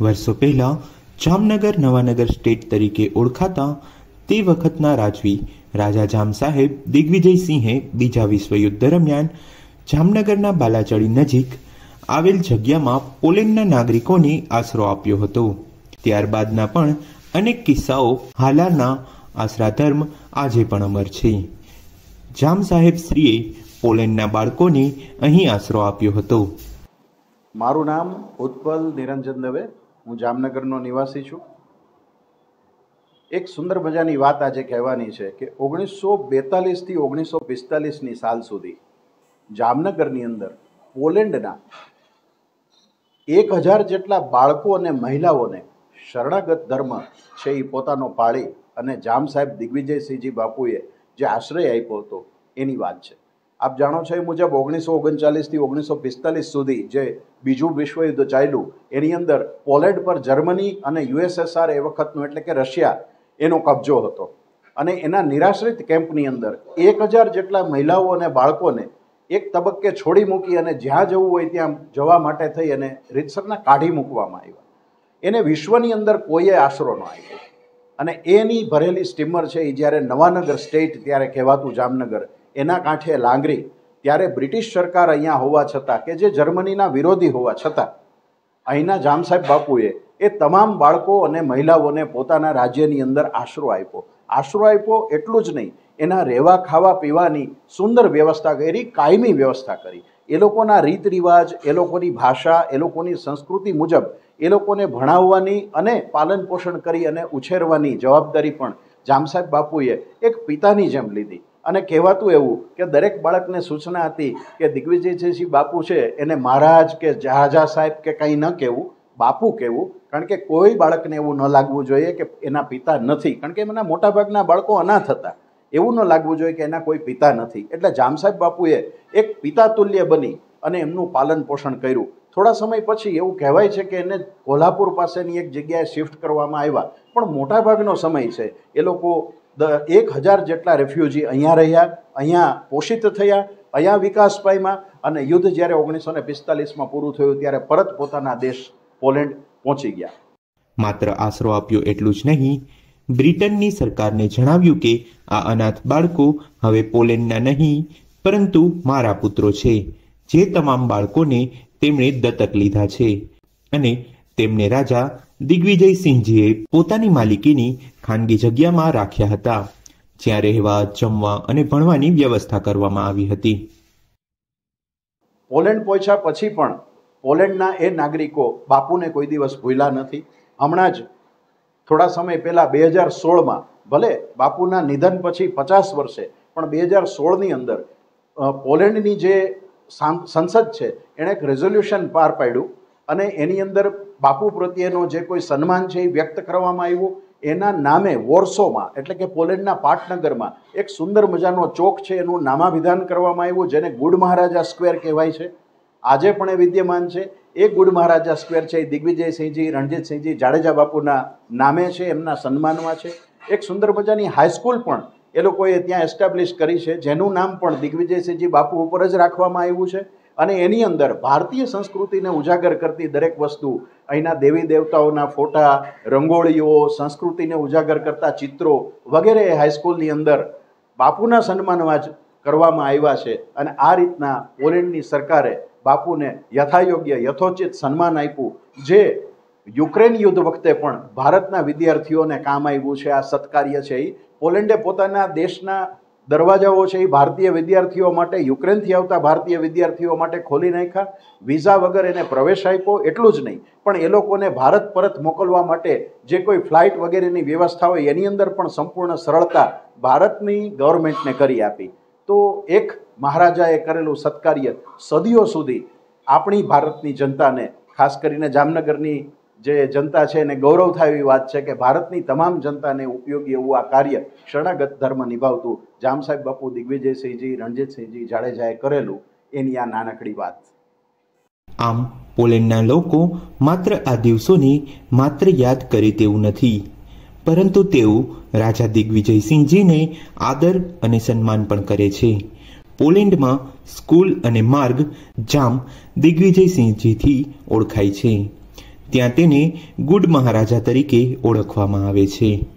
વર્ષો પહેલા જામનગર નવાનગર સ્ટેટ તરીકે ઓળખાતા તે વખતના રાજવી રાજા જામ સાહેબ દિગ્વિજયસિંહે બીજા વિશ્વયુદ્ધ દરમિયાન જામનગરના બાલાચડી નજીક આવેલ જગ્યામાં પોલેન્ડના નાગરિકોને આશરો આપ્યો હતો. ત્યારબાદના પણ અનેક કિસ્સાઓ હાલારના આશરા ધર્મ આજે પણ અમર છે. જામ સાહેબ શ્રીએ પોલેન્ડના બાળકોને અહીં આશરો આપ્યો હતો. મારું નામ ઉત્પલ નિરંજન દવે. હું જામનગરનો નિવાસી છું. એક સુંદર મજાની વાત આજે કહેવાની છે કે ઓગણીસો બેતાલીસથી ઓગણીસો પિસ્તાલીસની સાલ સુધી જામનગરની અંદર પોલેન્ડના એક હજાર જેટલા બાળકો અને મહિલાઓને શરણાગત ધર્મ છે એ પોતાનો પાળી અને જામ સાહેબ દિગ્વિજયસિંહજી બાપુએ જે આશ્રય આપ્યો હતો એની વાત છે. આપ જાણો છો એ મુજબ ઓગણીસો ઓગણચાલીસથી ઓગણીસો પિસ્તાલીસ સુધી જે બીજું વિશ્વયુદ્ધ ચાલ્યું. એની અંદર પોલેન્ડ પર જર્મની અને યુએસએસઆર એ વખતનું એટલે કે રશિયા એનો કબજો હતો. અને એના નિરાશ્રિત કેમ્પની અંદર એક હજાર જેટલા મહિલાઓ અને બાળકોને એક તબક્કે છોડી મૂકી અને જ્યાં જવું હોય ત્યાં જવા માટે થઈ અને રીતસરના કાઢી મૂકવામાં આવ્યા. એને વિશ્વની અંદર કોઈએ આશરો ન આવ્યો અને એની ભરેલી સ્ટીમર છે એ જ્યારે નવાનગર સ્ટેટ ત્યારે કહેવાતું જામનગર, એના કાંઠે લાંગરી ત્યારે બ્રિટિશ સરકાર અહીંયા હોવા છતાં કે જે જર્મનીના વિરોધી હોવા છતાં, અહીંના જામસાહેબ બાપુએ એ તમામ બાળકો અને મહિલાઓને પોતાના રાજ્યની અંદર આશરો આપ્યો. આશરો આપ્યો એટલું જ નહીં, એના રહેવા, ખાવા, પીવાની સુંદર વ્યવસ્થા કરી, કાયમી વ્યવસ્થા કરી. એ લોકોના રીત રિવાજ, એ લોકોની ભાષા, એ લોકોની સંસ્કૃતિ મુજબ એ લોકોને ભણાવવાની અને પાલન પોષણ કરી અને ઉછેરવાની જવાબદારી પણ જામસાહેબ બાપુએ એક પિતાની જેમ લીધી. અને કહેવાતું એવું કે દરેક બાળકને સૂચના હતી કે દિગ્વિજયસિંહ બાપુ છે, એને મહારાજ કે જહાજા સાહેબ કે કંઈ ન કહેવું, બાપુ કહેવું, કારણ કે કોઈ બાળકને એવું ન લાગવું જોઈએ કે એના પિતા નથી. કારણ કે એમના મોટાભાગના બાળકો અનાથ હતા. એવું ન લાગવું જોઈએ કે એના કોઈ પિતા નથી. એટલે જામ સાહેબ બાપુએ એક પિતા તુલ્ય બની અને એમનું પાલન પોષણ કર્યું. થોડા સમય પછી એવું કહેવાય છે કે એને કોલ્હાપુર પાસેની એક જગ્યાએ શિફ્ટ કરવામાં આવ્યા. પણ મોટાભાગનો સમય છે, એ લોકો એક હજાર જેટલા રેફ્યુજી અહીંયા રહ્યા, અહીંયા પોષિત થયા, અહીંયા વિકાસ પામ્યા અને યુદ્ધ જ્યારે ઓગણીસો ને પિસ્તાલીસમાં પૂરું થયું ત્યારે પરત પોતાના દેશ પોલેન્ડ પહોંચી ગયા. માત્ર આશરો આપ્યો એટલું જ નહીં, બ્રિટનની સરકારને જણાવ્યું કે આ અનાથ બાળકો હવે પોલેન્ડના નહીં, પરંતુ મારા પુત્રો છે, જે તમામ બાળકોને તેમણે દત્તક લીધા છે અને તેમને રાજા દિગ્વિજયસિંહજીએ પોતાની માલિકીની ખાનગી જગ્યામાં રાખ્યા હતા, જ્યાં રહેવા, જમવા અને ભણવાની વ્યવસ્થા કરવામાં આવી હતી. પોલેન્ડ પહોંચ્યા પછી પણ પોલેન્ડના એ નાગરિકો બાપુને કોઈ દિવસ ભૂલ્યા નથી. હમણાં જ થોડા સમય પહેલાં બે હજાર સોળમાં, ભલે બાપુના નિધન પછી પચાસ વર્ષે, પણ બે હજાર સોળની અંદર પોલેન્ડની જે સંસદ છે, એણે એક રેઝોલ્યુશન પાર પાડ્યું. અને એની અંદર બાપુ પ્રત્યેનો જે કોઈ સન્માન છે એ વ્યક્ત કરવામાં આવ્યું. એના નામે વોર્સોમાં, એટલે કે પોલેન્ડના પાટનગરમાં, એક સુંદર મજાનો ચોક છે એનું નામાભિધાન કરવામાં આવ્યું, જેને ગુડ મહારાજા સ્ક્વેર કહેવાય છે. આજે પણ એ વિદ્યમાન છે. એ ગુડ મહારાજા સ્ક્વેર છે એ દિગ્વિજયસિંહજી રણજીતસિંહજી જાડેજા બાપુના નામે છે, એમના સન્માનમાં છે. એક સુંદર મજાની હાઈસ્કૂલ પણ એ લોકોએ ત્યાં એસ્ટાબ્લિશ કરી છે, જેનું નામ પણ દિગ્વિજયસિંહજી બાપુ ઉપર જ રાખવામાં આવ્યું છે. અને એની અંદર ભારતીય સંસ્કૃતિને ઉજાગર કરતી દરેક વસ્તુ, અહીંના દેવી દેવતાઓના ફોટા, રંગોળીઓ, સંસ્કૃતિને ઉજાગર કરતા ચિત્રો વગેરે હાઈસ્કૂલની અંદર બાપુના સન્માનમાં જ કરવામાં આવ્યા છે. અને આ રીતના પોલેન્ડની સરકારે બાપુને યથાયોગ્ય, યથોચિત સન્માન આપ્યું, જે યુક્રેન યુદ્ધ વખતે પણ ભારતના વિદ્યાર્થીઓને કામ આવ્યું છે. આ સત્કાર્ય છે એ પોલેન્ડે પોતાના દેશના દરવાજાઓ છે એ ભારતીય વિદ્યાર્થીઓ માટે, યુક્રેનથી આવતા ભારતીય વિદ્યાર્થીઓ માટે ખોલી નાખ્યા. વિઝા વગર એને પ્રવેશ આપ્યો, એટલું જ નહીં. પણ એ લોકોને ભારત પરત મોકલવા માટે જે કોઈ ફ્લાઇટ વગેરેની વ્યવસ્થા હોય, એની અંદર પણ સંપૂર્ણ સરળતા ભારતની ગવર્મેન્ટને કરી આપી. તો એક મહારાજાએ કરેલું સત્કાર્ય સદીઓ સુધી આપણી ભારતની જનતાને, ખાસ કરીને જામનગરની જે જનતા છે એને ગૌરવ થાય એવી વાત છે કે ભારતની તમામ જનતાને ઉપયોગી એવું આ કાર્ય શરણાગત ધર્મ નિભાવતું જામ સાહેબ બાપુ દિગ્વિજયસિંહજી રણજીતસિંહજી જાડેજાએ કરેલું એની આ નાનકડી વાત. આમ પોલેન્ડના લોકો માત્ર આ દિવસોને માત્ર યાદ કરે તેવું નથી. પરંતુ તેઓ રાજા દિગ્વિજયસિંહજીને આદર અને સન્માન પણ કરે છે. પોલેન્ડમાં સ્કૂલ અને માર્ગ જામ દિગ્વિજયસિંહજીથી ઓળખાય છે. ત્યાં તેને ગુડ મહારાજા તરીકે ઓળખવામાં આવે છે.